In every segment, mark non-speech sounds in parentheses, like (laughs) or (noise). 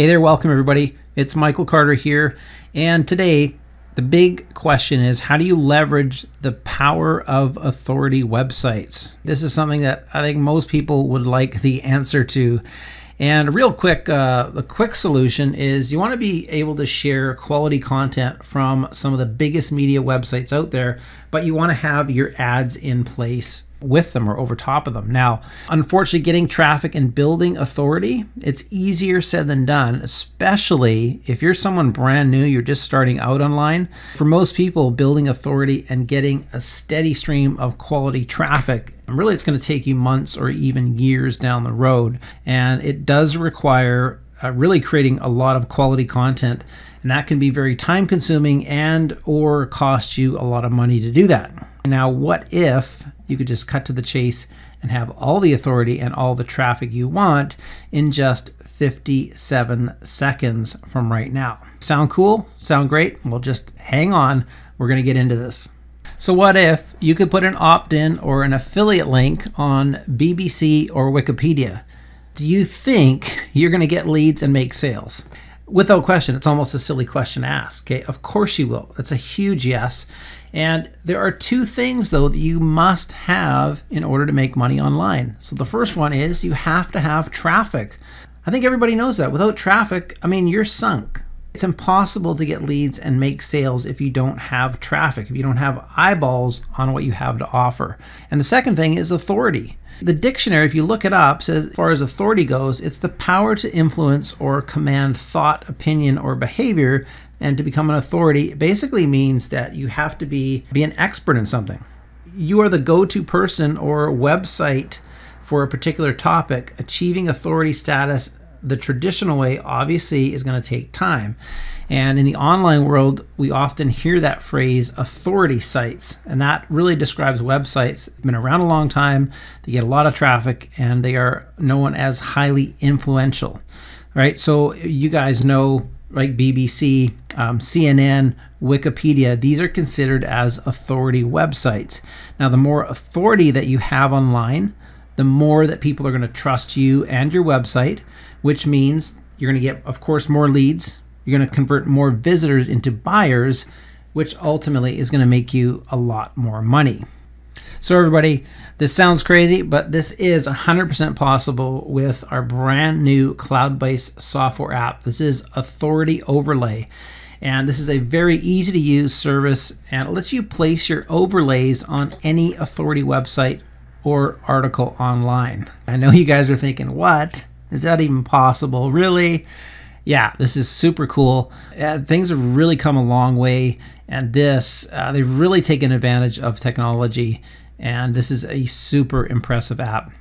Hey there, welcome everybody. It's Michael Carter here, and today the big question is how do you leverage the power of authority websites? This is something that I think most people would like the answer to. And a real quick, uh, the quick solution is you want to be able to share quality content from some of the biggest media websites out there, but you want to have your ads in place with them or over top of them. Now, unfortunately, getting traffic and building authority, it's easier said than done, especially if you're someone brand new, you're just starting out online. For most people, building authority and getting a steady stream of quality traffic, really it's going to take you months or even years down the road. And it does require uh, really creating a lot of quality content and that can be very time consuming and or cost you a lot of money to do that. Now, what if you could just cut to the chase and have all the authority and all the traffic you want in just 57 seconds from right now. Sound cool? Sound great? Well, just hang on. We're going to get into this. So, what if you could put an opt in or an affiliate link on BBC or Wikipedia? Do you think you're going to get leads and make sales? Without question, it's almost a silly question to ask. Okay, of course you will. That's a huge yes. And there are two things, though, that you must have in order to make money online. So the first one is you have to have traffic. I think everybody knows that. Without traffic, I mean, you're sunk. It's impossible to get leads and make sales if you don't have traffic, if you don't have eyeballs on what you have to offer. And the second thing is authority. The dictionary, if you look it up, says as far as authority goes, it's the power to influence or command thought, opinion, or behavior and to become an authority basically means that you have to be be an expert in something. You are the go-to person or website for a particular topic. Achieving authority status the traditional way obviously is going to take time. And in the online world, we often hear that phrase authority sites, and that really describes websites that have been around a long time, they get a lot of traffic, and they are known as highly influential. Right? So you guys know like BBC, um, CNN, Wikipedia, these are considered as authority websites. Now, the more authority that you have online, the more that people are going to trust you and your website, which means you're going to get, of course, more leads. You're going to convert more visitors into buyers, which ultimately is going to make you a lot more money. So, everybody, this sounds crazy, but this is 100% possible with our brand new cloud based software app. This is Authority Overlay. And this is a very easy to use service and it lets you place your overlays on any authority website or article online. I know you guys are thinking, what? Is that even possible? Really? Yeah, this is super cool. Uh, things have really come a long way, and this, uh, they've really taken advantage of technology and this is a super impressive app.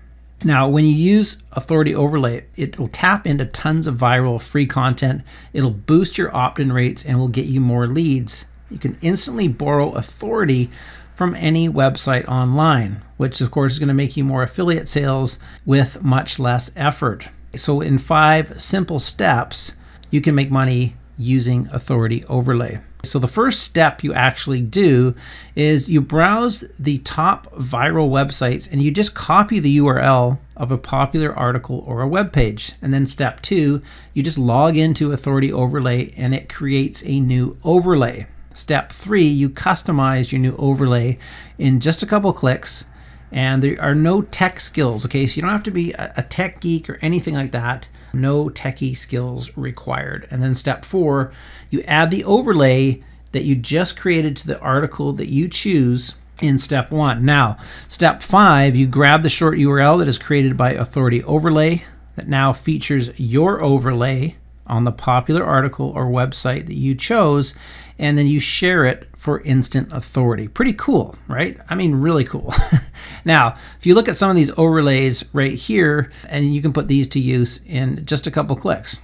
Now, when you use Authority Overlay, it'll tap into tons of viral free content. It'll boost your opt in rates and will get you more leads. You can instantly borrow authority from any website online, which of course is going to make you more affiliate sales with much less effort. So, in five simple steps, you can make money using Authority Overlay. So the first step you actually do is you browse the top viral websites and you just copy the URL of a popular article or a web page. And then step two, you just log into Authority Overlay and it creates a new overlay. Step three, you customize your new overlay in just a couple clicks and there are no tech skills okay? So you don't have to be a, tech geek or anything like that. No techie skills required. And then step four you add the overlay that you just created to the article that you choose in step one. Now step five you grab the short url that is created by authority overlay that now features your overlay on the popular article or website that you chose, and then you share it for instant authority. Pretty cool, right? I mean, really cool. (laughs) now, if you look at some of these overlays right here, and you can put these to use in just a couple clicks.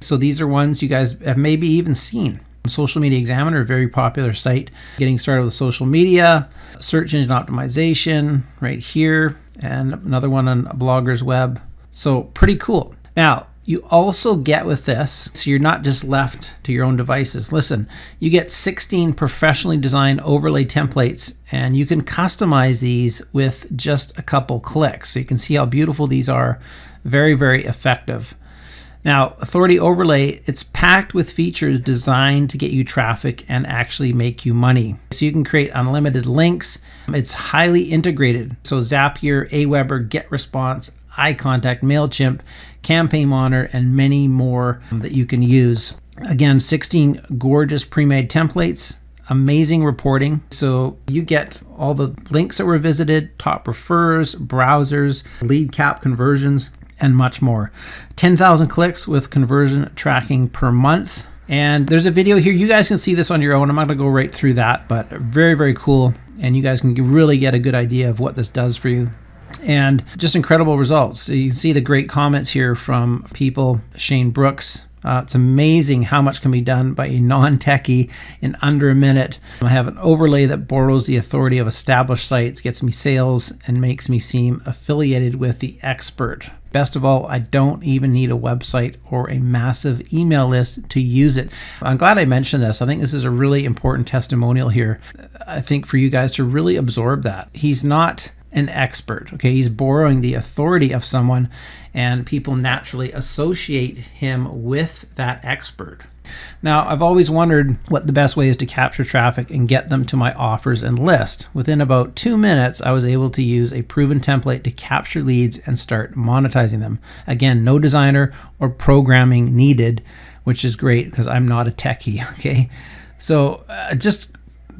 So these are ones you guys have maybe even seen. Social Media Examiner, a very popular site, getting started with social media, search engine optimization right here, and another one on Bloggers Web. So pretty cool. Now, you also get with this, so you're not just left to your own devices. Listen, you get 16 professionally designed overlay templates, and you can customize these with just a couple clicks. So you can see how beautiful these are. Very, very effective. Now, Authority Overlay, it's packed with features designed to get you traffic and actually make you money. So you can create unlimited links. It's highly integrated. So Zapier, Aweber, GetResponse, iContact, MailChimp, Campaign Monitor, and many more that you can use. Again, 16 gorgeous pre-made templates, amazing reporting. So you get all the links that were visited, top refers, browsers, lead cap conversions, and much more. 10,000 clicks with conversion tracking per month. And there's a video here. You guys can see this on your own. I'm not going to go right through that, but very, very cool. And you guys can really get a good idea of what this does for you. And just incredible results. So you see the great comments here from people. Shane Brooks, uh, it's amazing how much can be done by a non-techie in under a minute. I have an overlay that borrows the authority of established sites, gets me sales, and makes me seem affiliated with the expert. Best of all, I don't even need a website or a massive email list to use it. I'm glad I mentioned this. I think this is a really important testimonial here. I think for you guys to really absorb that. He's not an expert. Okay, he's borrowing the authority of someone, and people naturally associate him with that expert. Now, I've always wondered what the best way is to capture traffic and get them to my offers and list. Within about two minutes, I was able to use a proven template to capture leads and start monetizing them. Again, no designer or programming needed, which is great because I'm not a techie. (laughs) Okay, so uh, just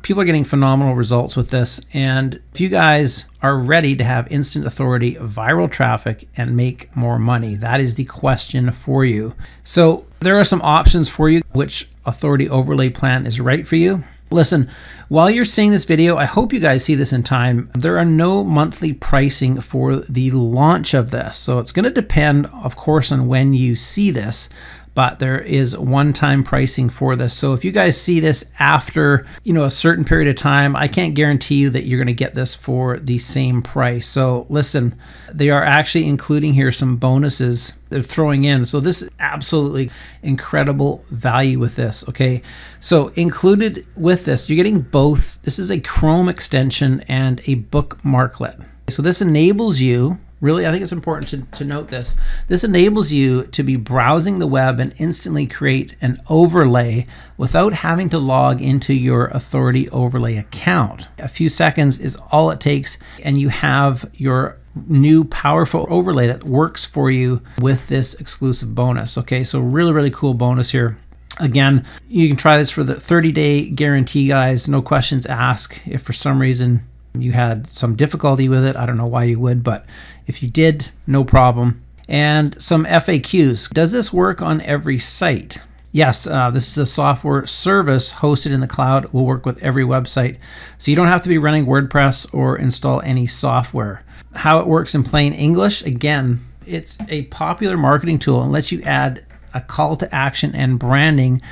people are getting phenomenal results with this. And if you guys are ready to have instant authority, viral traffic, and make more money, that is the question for you. So there are some options for you. Which authority overlay plan is right for you? Listen, while you're seeing this video, I hope you guys see this in time. There are no monthly pricing for the launch of this. So it's going to depend, of course, on when you see this but there is one-time pricing for this. So if you guys see this after, you know, a certain period of time, I can't guarantee you that you're going to get this for the same price. So listen, they are actually including here some bonuses they're throwing in. So this is absolutely incredible value with this, okay? So included with this, you're getting both. This is a Chrome extension and a bookmarklet. So this enables you Really, I think it's important to, to note this. This enables you to be browsing the web and instantly create an overlay without having to log into your Authority Overlay account. A few seconds is all it takes, and you have your new powerful overlay that works for you with this exclusive bonus. Okay, so really, really cool bonus here. Again, you can try this for the 30 day guarantee, guys. No questions asked. If for some reason you had some difficulty with it. I don't know why you would, but if you did, no problem. And some FAQs. Does this work on every site? Yes, uh, this is a software service hosted in the cloud. Will work with every website. So you don't have to be running WordPress or install any software. How it works in plain English, again, it's a popular marketing tool and lets you add a call to action and branding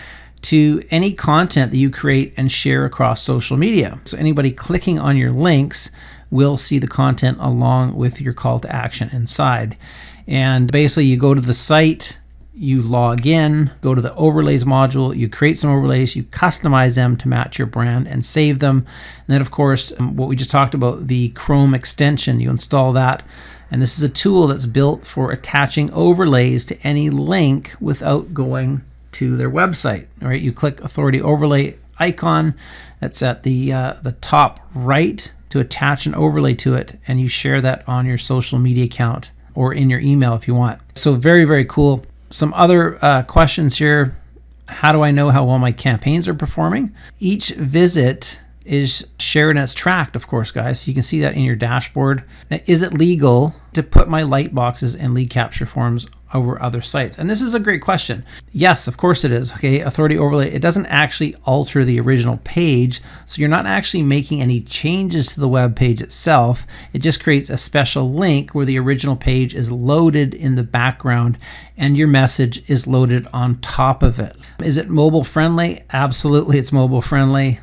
to any content that you create and share across social media. So anybody clicking on your links will see the content along with your call to action inside. And basically you go to the site, you log in, go to the overlays module, you create some overlays, you customize them to match your brand and save them. And then of course, um, what we just talked about, the Chrome extension, you install that. And this is a tool that's built for attaching overlays to any link without going to their website. All right, you click Authority Overlay icon that's at the uh, the top right to attach an overlay to it, and you share that on your social media account or in your email if you want. So very very cool. Some other uh, questions here. How do I know how well my campaigns are performing? Each visit is it's tracked, of course, guys. So you can see that in your dashboard. Now, is it legal to put my light boxes and lead capture forms over other sites? And this is a great question. Yes, of course it is. Okay, authority overlay, it doesn't actually alter the original page. So you're not actually making any changes to the web page itself. It just creates a special link where the original page is loaded in the background and your message is loaded on top of it. Is it mobile friendly? Absolutely, it's mobile friendly.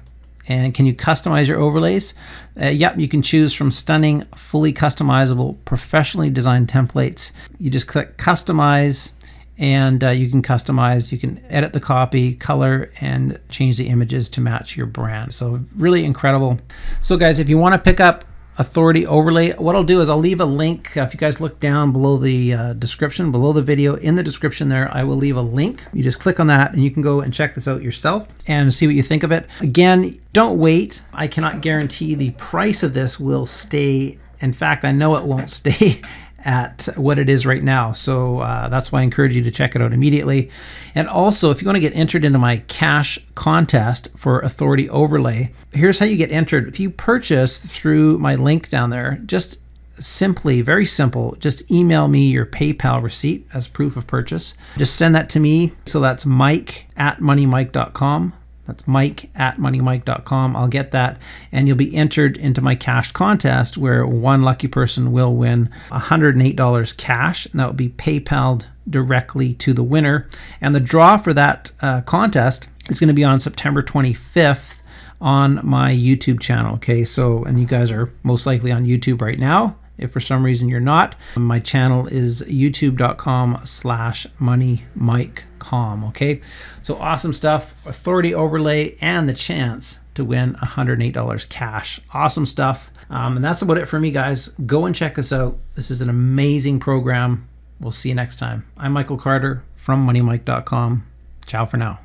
And can you customize your overlays? Uh, yep, you can choose from stunning, fully customizable, professionally designed templates. You just click customize and uh, you can customize, you can edit the copy, color, and change the images to match your brand. So really incredible. So guys, if you want to pick up authority overlay. What I'll do is I'll leave a link. Uh, if you guys look down below the uh, description, below the video, in the description there, I will leave a link. You just click on that and you can go and check this out yourself and see what you think of it. Again, don't wait. I cannot guarantee the price of this will stay. In fact, I know it won't (laughs) stay at what it is right now. So uh, that's why I encourage you to check it out immediately. And also, if you want to get entered into my cash contest for Authority Overlay, here's how you get entered. If you purchase through my link down there, just simply, very simple, just email me your PayPal receipt as proof of purchase. Just send that to me. So that's mike at moneymike.com. That's mike at moneymike.com. I'll get that, and you'll be entered into my cash contest where one lucky person will win $108 cash, and that will be PayPal directly to the winner. And the draw for that uh, contest is going to be on September 25th on my YouTube channel. Okay, so, and you guys are most likely on YouTube right now. If for some reason you're not, my channel is youtube.com slash moneymike.com. Okay, so awesome stuff. Authority overlay and the chance to win $108 cash. Awesome stuff. Um, and that's about it for me, guys. Go and check this out. This is an amazing program. We'll see you next time. I'm Michael Carter from moneymike.com. Ciao for now.